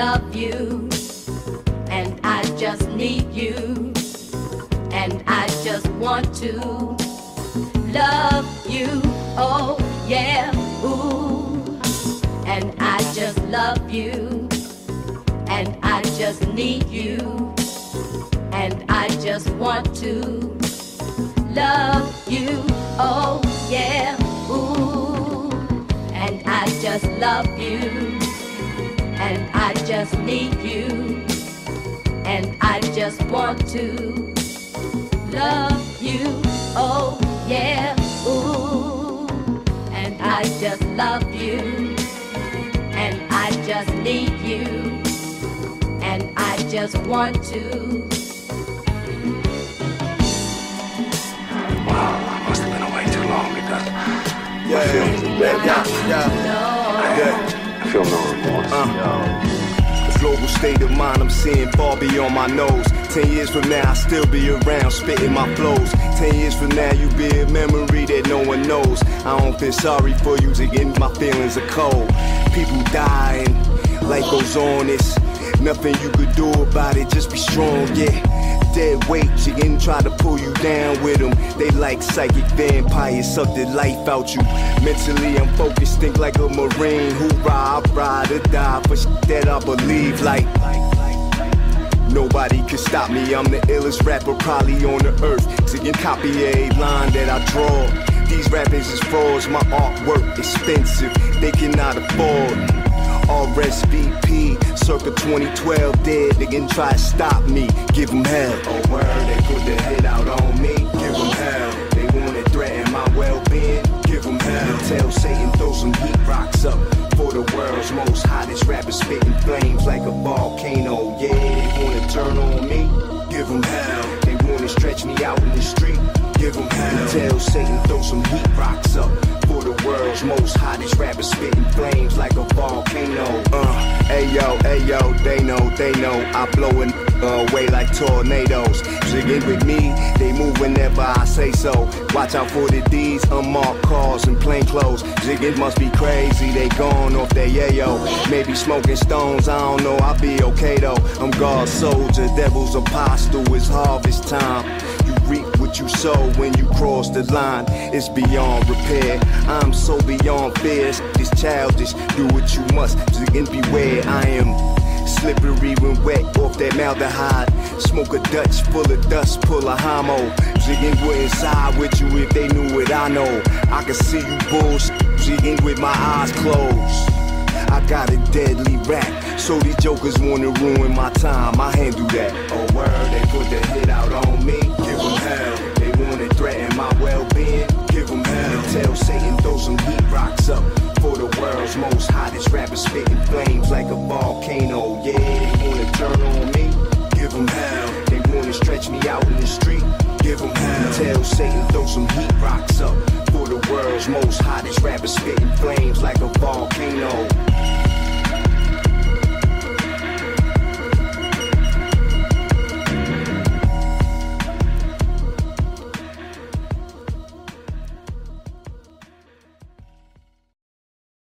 love you, and I just need you, and I just want to love you. Oh yeah, ooh, and I just love you, and I just need you, and I just want to love you. Oh yeah, ooh, and I just love you, and I just need you, and I just want to love you. Oh yeah, ooh, and I just love you, and I just need you, and I just want to. Wow, I must have been away too long because Yeah, yeah, yeah, yeah. I feel no remorse. The global state of mind I'm seeing far beyond my nose. Ten years from now, I'll still be around spitting my flows. Ten years from now, you be a memory that no one knows. I don't feel sorry for you, again, my feelings are cold. People dying, life goes on, it's nothing you could do about it, just be strong, yeah. Dead weight, ain't try to pull you down with them. They like psychic vampires, suck the life out you. Mentally, I'm focused, think like a marine. Hoorah, I ride or die for shit that I believe like. Nobody can stop me, I'm the illest rapper probably on the earth. Can copy a line that I draw. These rappers is frauds, my artwork expensive, they cannot afford. RSVP, circa 2012, dead, they try to stop me, give them hell. Oh word, they put their head out on me, give them hell. They wanna threaten my well-being, give them hell. Tell Satan throw some heat rocks up for the world's most hottest rapper spitting flames like a volcano. Yeah, they wanna turn on me, give them hell. They wanna stretch me out in the street, give them hell. Tell Satan throw some heat rocks up most hottest rapper spitting flames like a volcano. Uh, ayo, ayo, they know, they know. I blow it away like tornadoes. Jigging with me, they move whenever I say so. Watch out for the D's, unmarked cars and plain clothes. Jigging must be crazy, they gone off their yayo. Maybe smoking stones, I don't know, I'll be okay though. I'm God's soldier, devil's apostle, it's harvest time. Reap what you sow when you cross the line. It's beyond repair. I'm so beyond fears. It's childish. Do what you must. And beware. I am slippery when wet off that maldehyde. Smoke a Dutch full of dust. Pull a homo. Jigging would inside with you if they knew what I know. I can see you bulls. Jigging with my eyes closed. I got a deadly rap, so these jokers wanna ruin my time. I handle that. Oh word, they put their hit out on me. Hell. They wanna threaten my well-being. Give them hell. Tell Satan throw some heat rocks up for the world's most hottest rapper spitting flames like a volcano. Yeah, they wanna turn on me. Give them hell. They wanna stretch me out in the street. Give them hell. Tell Satan throw some heat rocks up for the world's most hottest rapper spitting flames like a volcano.